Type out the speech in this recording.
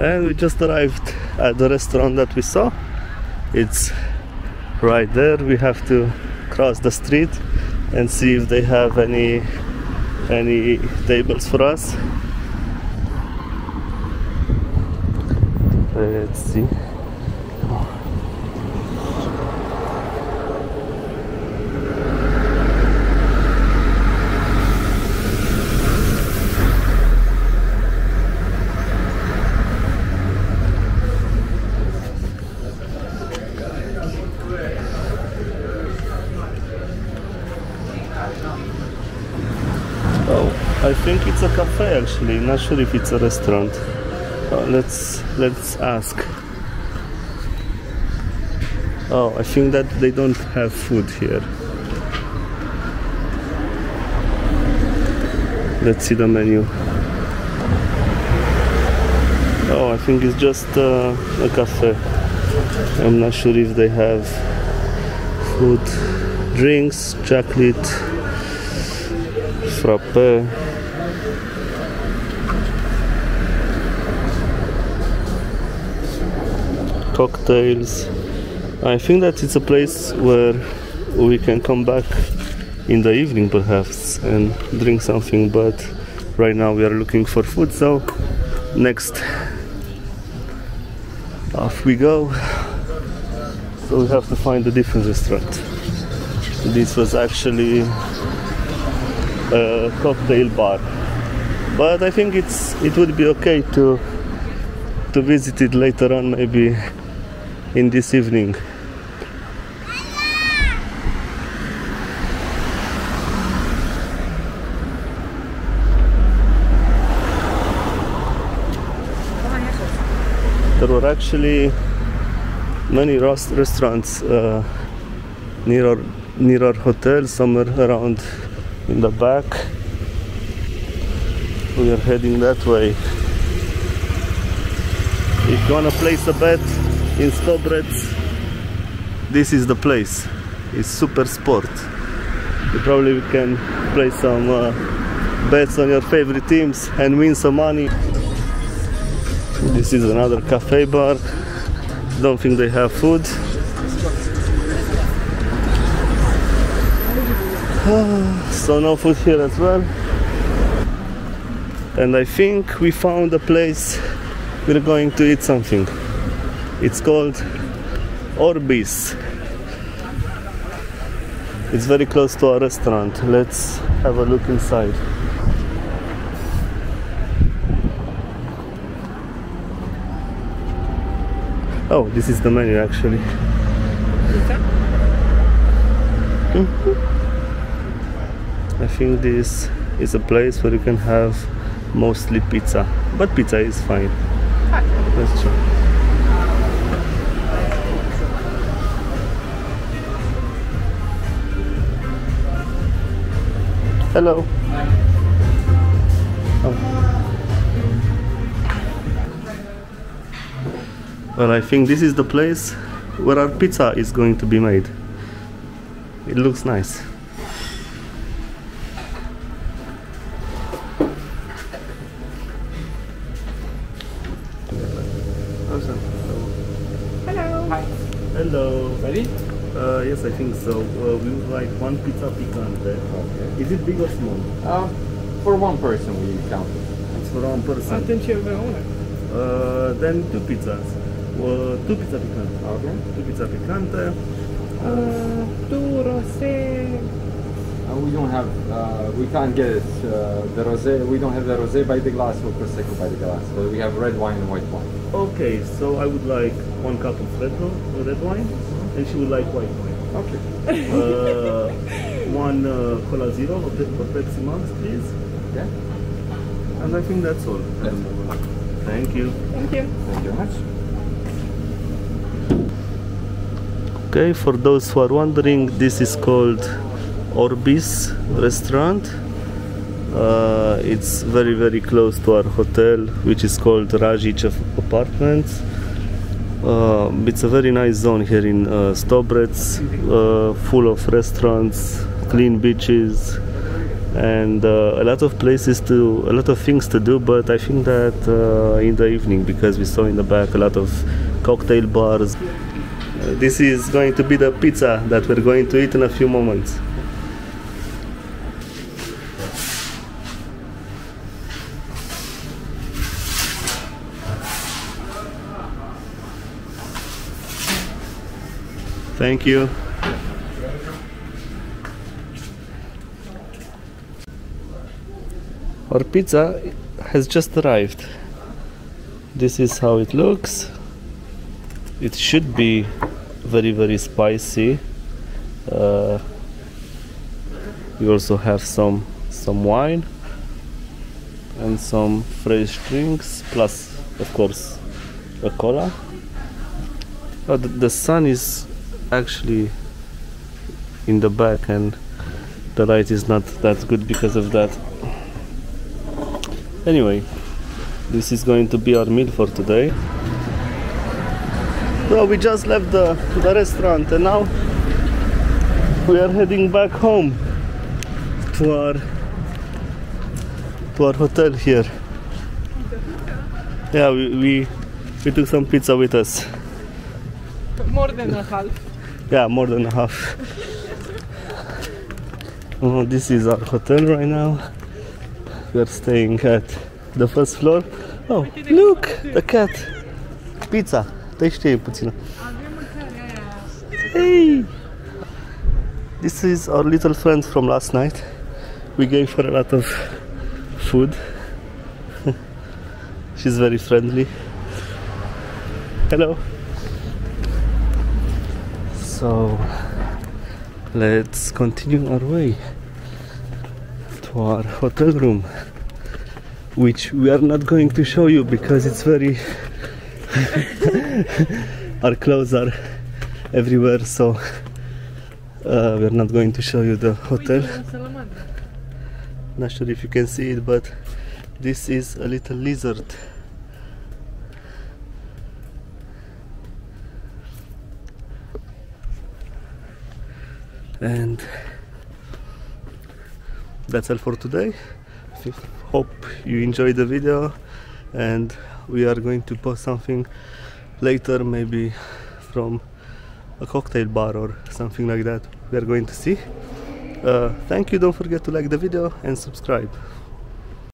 and we just arrived at the restaurant that we saw. It's right there. We have to cross the street and see if they have any any tables for us. Let's see Oh, I think it's a cafe actually. Not sure if it's a restaurant. Uh, let's let's ask. Oh, I think that they don't have food here. Let's see the menu. Oh, I think it's just uh, a cafe. I'm not sure if they have food, drinks, chocolate, frappe. Cocktails. I think that it's a place where we can come back in the evening perhaps and drink something but right now we are looking for food so next off we go so we have to find a different restaurant this was actually a cocktail bar. But I think it's it would be okay to to visit it later on maybe in this evening. There were actually many ros- restaurants uh, near our near our hotel somewhere around in the back. We are heading that way. If you want to place a bet in Stobreč this is the place. It's super sport. You probably can play some uh, bets on your favorite teams and win some money. This is another cafe bar. Don't think they have food. so no food here as well. And I think we found a place we're going to eat something. It's called Orbis. It's very close to our restaurant. Let's have a look inside. Oh, this is the menu actually. Mhm. I think this is a place where you can have mostly pizza, but pizza is fine. Let's try. Hello. Oh. Well, I think this is the place where our pizza is going to be made. It looks nice. Hello. Ready? Uh, yes, I think so. Uh, we would like one pizza picante. Okay. Is it big or small? Uh, for one person we count it. It's for one person. Atunci eu vreau una. Uh, then two pizzas. Uh, two pizza picante. Okay. Two pizza picante. Uh, tu rosé. Uh, we don't have, uh, we can't get it, uh, the rosé, we don't have the rosé by the glass or prosecco by the glass, but we have red wine and white wine. Okay, so I would like one cup of red, red wine, and she would like white wine. Okay. Uh, one uh, Cola Zero or, Pe- Pepsi Max, please. Yeah. And I think that's all. Yes. Thank you. Thank you. Thank you very much. Okay, for those who are wondering, this is called Orbis restaurant. Uh, it's very very close to our hotel, which is called Rajic Apartments. Uh, it's a very nice zone here in uh, Stobreč, uh, full of restaurants, clean beaches, and uh, a lot of places to a lot of things to do but i think that uh, in the evening because we saw in the back a lot of cocktail bars. Uh, this is going to be the pizza that we're going to eat in a few moments thank you. Our pizza has just arrived. This is how it looks. It should be very very spicy. Uh, we also have some some wine and some fresh drinks plus of course a cola. Oh, the, the sun is actually in the back and the light is not that good because of that. Anyway this is going to be our meal for today. Well we just left the, the restaurant and now we are heading back home to our to our hotel here. Yeah we, we we took some pizza with us. More than a half. Yeah more than a half. Oh, this is our hotel right now. We are staying at the first floor. Oh look the cat. Pizza. Hey. This is our little friend from last night. We gave her a lot of food. She's very friendly. Hello so let's continue our way to our hotel room which we are not going to show you because it's very our clothes are everywhere so uh, we're not going to show you the hotel. Not sure if you can see it but this is a little lizard and that's all for today. Hope you enjoyed the video. And we are going to post something later maybe from a cocktail bar or something like that. We are going to see. Uh, thank you. Don't forget to like the video and subscribe